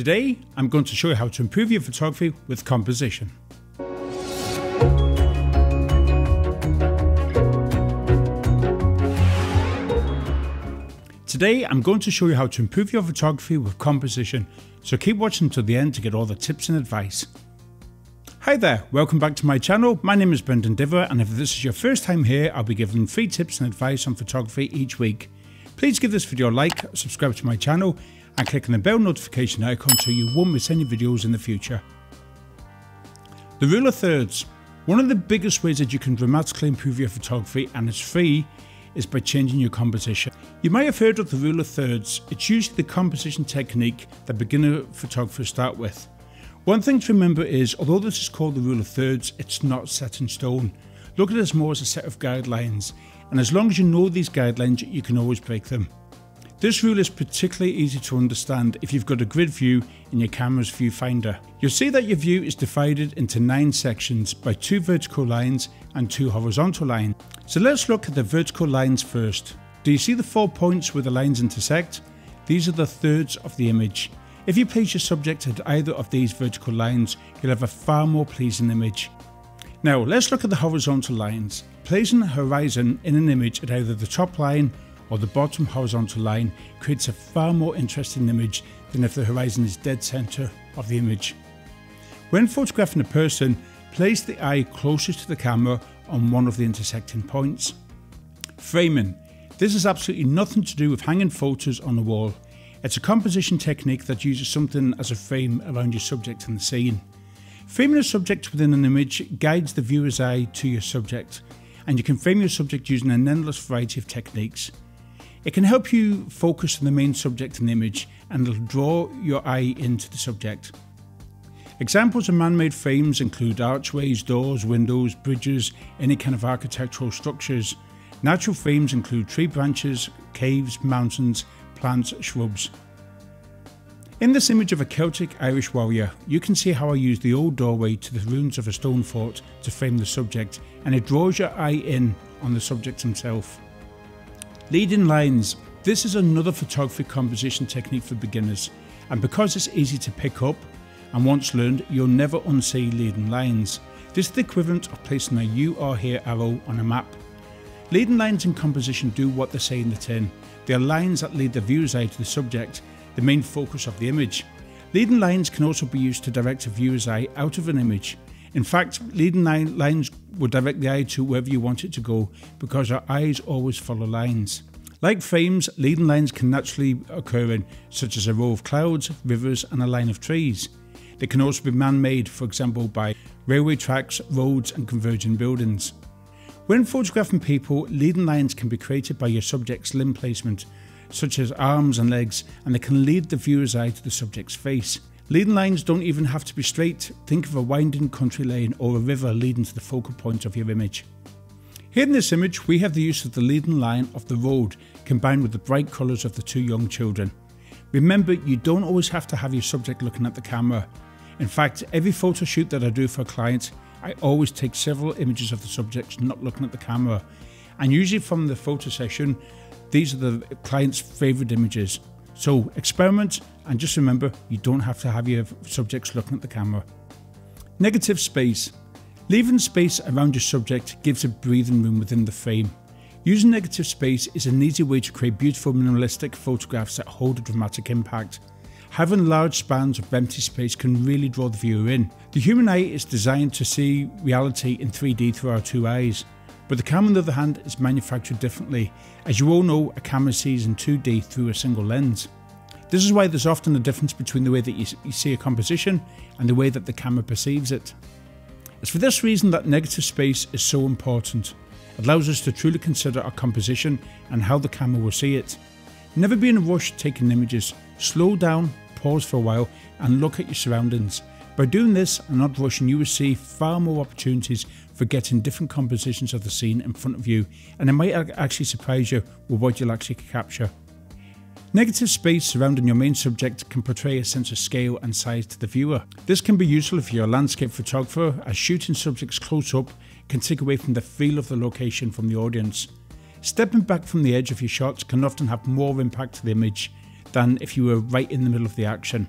Today, I'm going to show you how to improve your photography with composition. Today, I'm going to show you how to improve your photography with composition, so keep watching until the end to get all the tips and advice. Hi there, welcome back to my channel. My name is Brendan Diver, and if this is your first time here, I'll be giving free tips and advice on photography each week. Please give this video a like, subscribe to my channel, and click on the bell notification icon so you won't miss any videos in the future. The rule of thirds. One of the biggest ways that you can dramatically improve your photography and it's free is by changing your composition. You might have heard of the rule of thirds. It's usually the composition technique that beginner photographers start with. One thing to remember is, although this is called the rule of thirds, it's not set in stone. Look at it more as a set of guidelines, and as long as you know these guidelines, you can always break them. This rule is particularly easy to understand if you've got a grid view in your camera's viewfinder. You'll see that your view is divided into 9 sections by 2 vertical lines and 2 horizontal lines. So let's look at the vertical lines first. Do you see the 4 points where the lines intersect? These are the thirds of the image. If you place your subject at either of these vertical lines, you'll have a far more pleasing image. Now let's look at the horizontal lines. Placing a horizon in an image at either the top line or the bottom horizontal line creates a far more interesting image than if the horizon is dead centre of the image. When photographing a person, place the eye closest to the camera on one of the intersecting points. Framing. This has absolutely nothing to do with hanging photos on a wall. It's a composition technique that uses something as a frame around your subject and the scene. Framing a subject within an image guides the viewer's eye to your subject, and you can frame your subject using an endless variety of techniques. It can help you focus on the main subject in the image and it'll draw your eye into the subject. Examples of man-made frames include archways, doors, windows, bridges, any kind of architectural structures. Natural frames include tree branches, caves, mountains, plants, shrubs. In this image of a Celtic Irish warrior, you can see how I used the old doorway to the ruins of a stone fort to frame the subject and it draws your eye in on the subject himself. Leading lines. This is another photography composition technique for beginners and because it's easy to pick up and once learned you'll never unsee leading lines. This is the equivalent of placing a you are here arrow on a map. Leading lines in composition do what they say in the tin. They are lines that lead the viewer's eye to the subject, the main focus of the image. Leading lines can also be used to direct a viewer's eye out of an image. In fact, leading lines will direct the eye to wherever you want it to go because our eyes always follow lines. Like frames, leading lines can naturally occur in such as a row of clouds, rivers and a line of trees. They can also be man-made, for example by railway tracks, roads and converging buildings. When photographing people, leading lines can be created by your subject's limb placement, such as arms and legs, and they can lead the viewer's eye to the subject's face. Leading lines don't even have to be straight. Think of a winding country lane or a river leading to the focal point of your image. Here in this image, we have the use of the leading line of the road combined with the bright colours of the two young children. Remember, you don't always have to have your subject looking at the camera. In fact, every photo shoot that I do for a client, I always take several images of the subjects not looking at the camera. And usually from the photo session, these are the client's favourite images. So experiment and just remember you don't have to have your subjects looking at the camera. Negative space. Leaving space around your subject gives a breathing room within the frame. Using negative space is an easy way to create beautiful minimalistic photographs that hold a dramatic impact. Having large spans of empty space can really draw the viewer in. The human eye is designed to see reality in 3D through our two eyes. But the camera on the other hand is manufactured differently. As you all know, a camera sees in 2D through a single lens. This is why there's often a difference between the way that you, see a composition and the way that the camera perceives it. It's for this reason that negative space is so important. It allows us to truly consider our composition and how the camera will see it. Never be in a rush taking images. Slow down, pause for a while and look at your surroundings. By doing this and not rushing, you will see far more opportunities for getting different compositions of the scene in front of you, and it might actually surprise you with what you'll actually capture. Negative space surrounding your main subject can portray a sense of scale and size to the viewer. This can be useful if you're a landscape photographer, as shooting subjects close up can take away from the feel of the location from the audience. Stepping back from the edge of your shots can often have more impact to the image than if you were right in the middle of the action.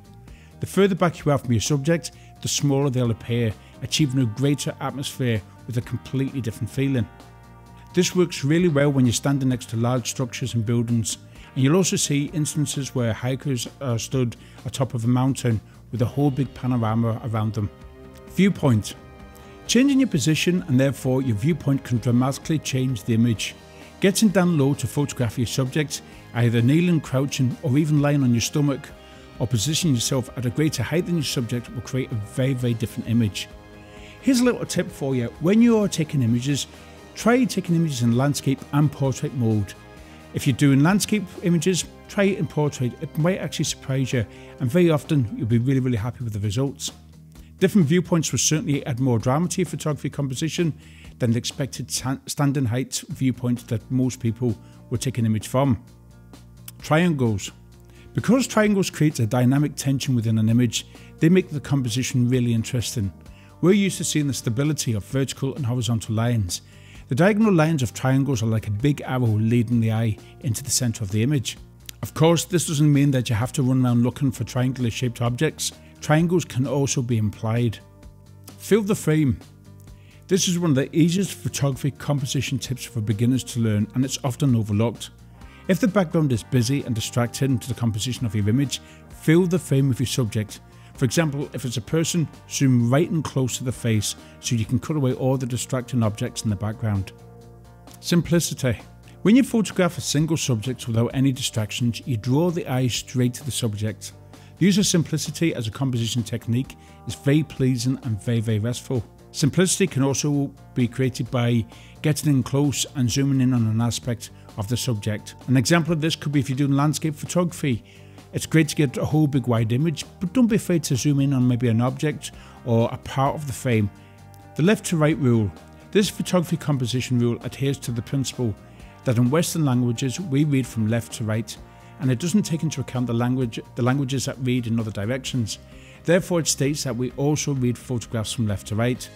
The further back you are from your subject, the smaller they'll appear, achieving a greater atmosphere with a completely different feeling. This works really well when you're standing next to large structures and buildings, and you'll also see instances where hikers are stood atop of a mountain with a whole big panorama around them. Viewpoint. Changing your position and therefore your viewpoint can dramatically change the image. Getting down low to photograph your subject, either kneeling, crouching, or even lying on your stomach, or positioning yourself at a greater height than your subject will create a very, very different image. Here's a little tip for you. When you are taking images, try taking images in landscape and portrait mode. If you're doing landscape images, try it in portrait. It might actually surprise you, and very often you'll be really, really happy with the results. Different viewpoints will certainly add more drama to your photography composition than the expected standing height viewpoint that most people will take an image from. Triangles. Because triangles create a dynamic tension within an image, they make the composition really interesting. We're used to seeing the stability of vertical and horizontal lines, the diagonal lines of triangles are like a big arrow leading the eye into the centre of the image. Of course, this doesn't mean that you have to run around looking for triangular shaped objects. Triangles can also be implied. Fill the frame. This is one of the easiest photography composition tips for beginners to learn and it's often overlooked. If the background is busy and distracting to the composition of your image, fill the frame with your subject for example, if it's a person, zoom right and close to the face so you can cut away all the distracting objects in the background. Simplicity. When you photograph a single subject without any distractions, you draw the eye straight to the subject. The use of simplicity as a composition technique is very pleasing and very, very restful. Simplicity can also be created by getting in close and zooming in on an aspect of the subject. An example of this could be if you're doing landscape photography it's great to get a whole big wide image, but don't be afraid to zoom in on maybe an object or a part of the frame. The left to right rule. This photography composition rule adheres to the principle that in Western languages we read from left to right, and it doesn't take into account the language the languages that read in other directions. Therefore, it states that we also read photographs from left to right.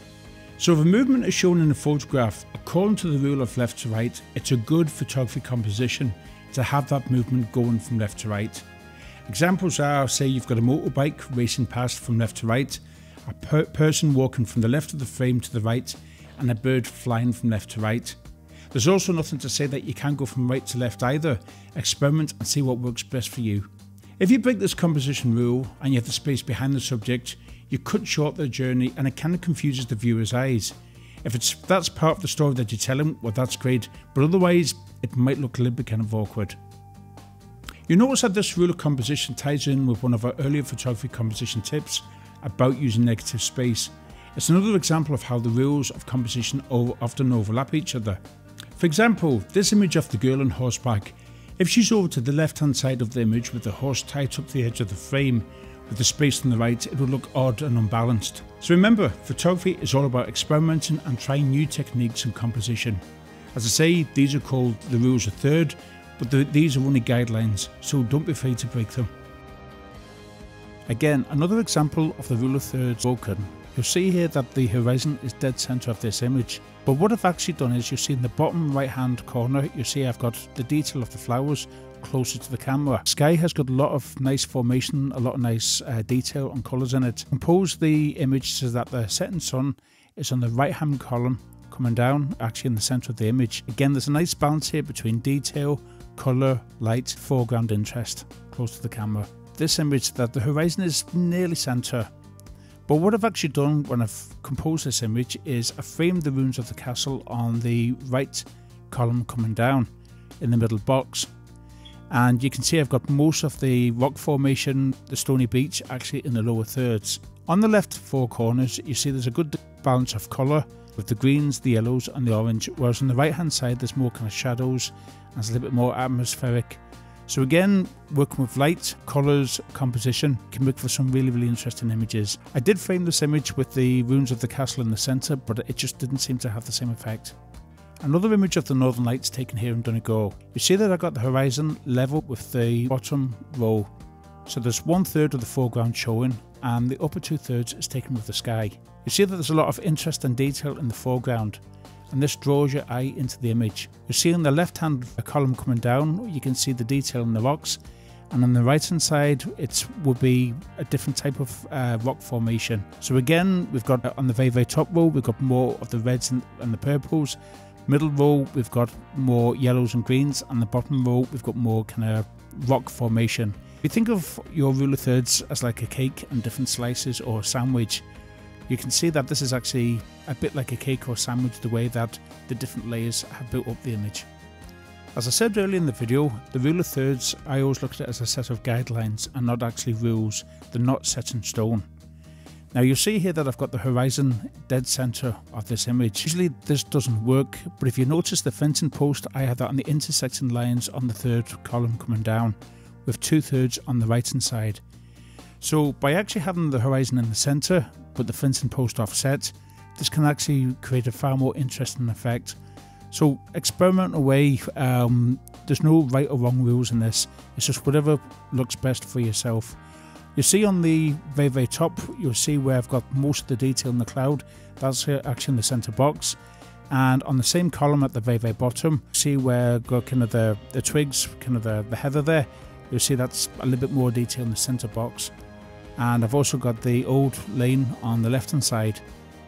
So if a movement is shown in a photograph, according to the rule of left to right, it's a good photography composition to have that movement going from left to right. Examples are, say you've got a motorbike racing past from left to right, a per person walking from the left of the frame to the right, and a bird flying from left to right. There's also nothing to say that you can't go from right to left either. Experiment and see what works best for you. If you break this composition rule and you have the space behind the subject, you cut short the journey and it kind of confuses the viewer's eyes. If it's that's part of the story that you're telling, well that's great, but otherwise it might look a little bit kind of awkward. You notice that this rule of composition ties in with one of our earlier photography composition tips about using negative space. It's another example of how the rules of composition often overlap each other. For example, this image of the girl on horseback. If she's over to the left hand side of the image with the horse tied up to the edge of the frame, with the space on the right, it would look odd and unbalanced. So remember, photography is all about experimenting and trying new techniques and composition. As I say, these are called the rules of third, but the, these are only guidelines, so don't be afraid to break them. Again, another example of the rule of thirds broken. You'll see here that the horizon is dead centre of this image. But what I've actually done is you see in the bottom right hand corner, you see I've got the detail of the flowers closer to the camera. Sky has got a lot of nice formation, a lot of nice uh, detail and colours in it. Compose the image so that the setting sun is on the right hand column coming down, actually in the centre of the image. Again, there's a nice balance here between detail, colour, light, foreground interest close to the camera. This image that the horizon is nearly centre. But what I've actually done when I've composed this image is I framed the ruins of the castle on the right column coming down in the middle box. And you can see I've got most of the rock formation, the stony beach, actually in the lower thirds. On the left four corners, you see there's a good balance of colour with the greens, the yellows and the orange, whereas on the right hand side there's more kind of shadows and it's a little bit more atmospheric. So again, working with light, colours, composition can make for some really, really interesting images. I did frame this image with the ruins of the castle in the centre, but it just didn't seem to have the same effect. Another image of the Northern Lights taken here in Donegal. You see that I got the horizon level with the bottom row. So there's one third of the foreground showing and the upper two thirds is taken with the sky. You see that there's a lot of interest and detail in the foreground and this draws your eye into the image. You see on the left hand column coming down, you can see the detail in the rocks and on the right hand side it would be a different type of uh, rock formation. So again, we've got uh, on the very very top row we've got more of the reds and, and the purples. Middle row we've got more yellows and greens, and the bottom row we've got more kind of rock formation. If you think of your rule of thirds as like a cake and different slices or a sandwich, you can see that this is actually a bit like a cake or sandwich the way that the different layers have built up the image. As I said earlier in the video, the rule of thirds I always looked at as a set of guidelines and not actually rules, they're not set in stone. Now you'll see here that I've got the horizon dead center of this image. Usually this doesn't work, but if you notice the fencing post, I have that on the intersecting lines on the third column coming down, with two thirds on the right hand side. So by actually having the horizon in the center, but the fencing post offset, this can actually create a far more interesting effect so experiment away. Um, there's no right or wrong rules in this. It's just whatever looks best for yourself. You see on the very very top, you'll see where I've got most of the detail in the cloud. That's actually in the center box. And on the same column at the very very bottom, see where I've got kind of the, the twigs, kind of the, the heather there. You'll see that's a little bit more detail in the center box. And I've also got the old lane on the left hand side.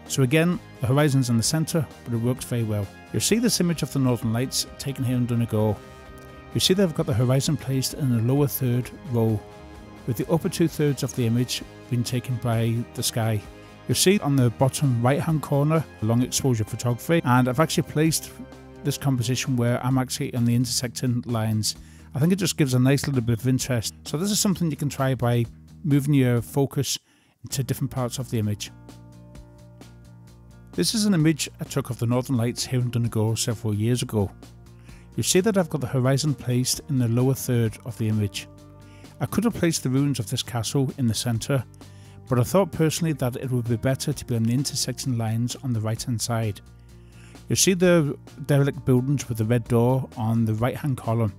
So again, the horizon's in the centre, but it works very well. You'll see this image of the Northern Lights taken here in Donegal. You see they've got the horizon placed in the lower third row, with the upper two thirds of the image being taken by the sky. You'll see on the bottom right hand corner long exposure photography, and I've actually placed this composition where I'm actually on the intersecting lines. I think it just gives a nice little bit of interest. So this is something you can try by moving your focus into different parts of the image. This is an image I took of the Northern Lights here in Donegal several years ago. You see that I've got the horizon placed in the lower third of the image. I could have placed the ruins of this castle in the centre, but I thought personally that it would be better to be on the intersecting lines on the right hand side. You see the derelict buildings with the red door on the right hand column,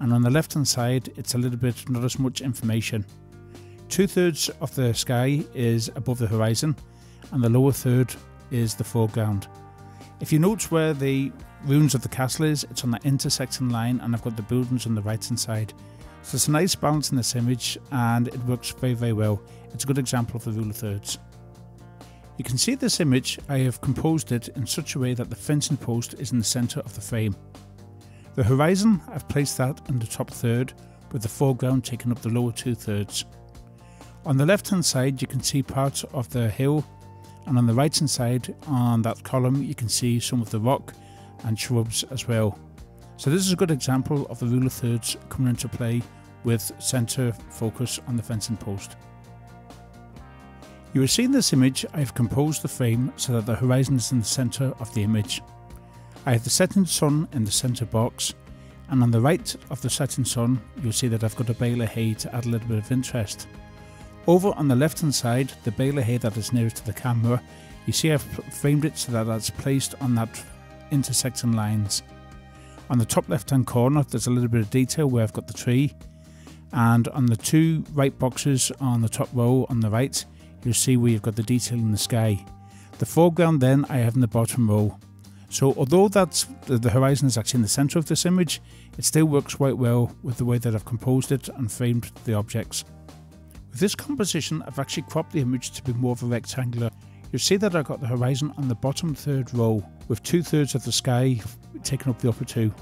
and on the left hand side it's a little bit not as much information. Two thirds of the sky is above the horizon, and the lower third is the foreground. If you notice where the ruins of the castle is, it's on that intersecting line and I've got the buildings on the right hand side. So it's a nice balance in this image and it works very very well. It's a good example of the rule of thirds. You can see this image, I have composed it in such a way that the fencing post is in the centre of the frame. The horizon, I've placed that in the top third, with the foreground taking up the lower two thirds. On the left hand side you can see parts of the hill and on the right hand side on that column you can see some of the rock and shrubs as well. So this is a good example of the rule of thirds coming into play with centre focus on the fencing post. You will see in this image I have composed the frame so that the horizon is in the centre of the image. I have the setting sun in the centre box and on the right of the setting sun you'll see that I've got a bale of hay to add a little bit of interest. Over on the left hand side, the bale of hay that is nearest to the camera, you see I've framed it so that that's placed on that intersecting lines. On the top left hand corner there's a little bit of detail where I've got the tree and on the two right boxes on the top row on the right you'll see where you've got the detail in the sky. The foreground then I have in the bottom row. So although that's the horizon is actually in the centre of this image, it still works quite well with the way that I've composed it and framed the objects. With this composition, I've actually cropped the image to be more of a rectangular. You'll see that I've got the horizon on the bottom third row, with two thirds of the sky taking up the upper two.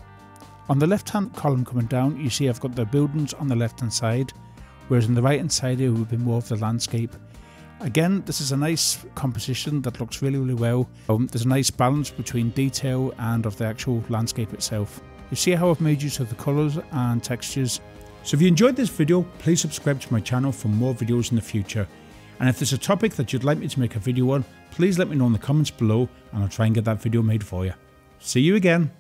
On the left hand column coming down, you see I've got the buildings on the left hand side, whereas on the right hand side it would be more of the landscape. Again, this is a nice composition that looks really, really well. Um, there's a nice balance between detail and of the actual landscape itself. You see how I've made use of the colours and textures so if you enjoyed this video, please subscribe to my channel for more videos in the future. And if there's a topic that you'd like me to make a video on, please let me know in the comments below and I'll try and get that video made for you. See you again.